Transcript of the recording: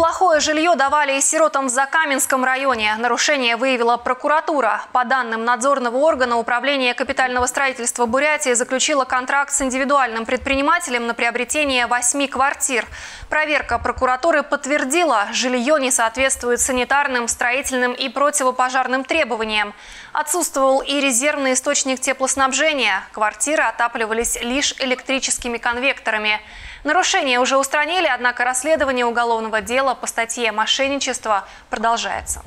Плохое жилье давали и сиротам в Закаменском районе. Нарушение выявила прокуратура. По данным надзорного органа, Управление капитального строительства Бурятии заключило контракт с индивидуальным предпринимателем на приобретение восьми квартир. Проверка прокуратуры подтвердила, жилье не соответствует санитарным, строительным и противопожарным требованиям. Отсутствовал и резервный источник теплоснабжения. Квартиры отапливались лишь электрическими конвекторами. Нарушения уже устранили, однако расследование уголовного дела по статье «Мошенничество» продолжается.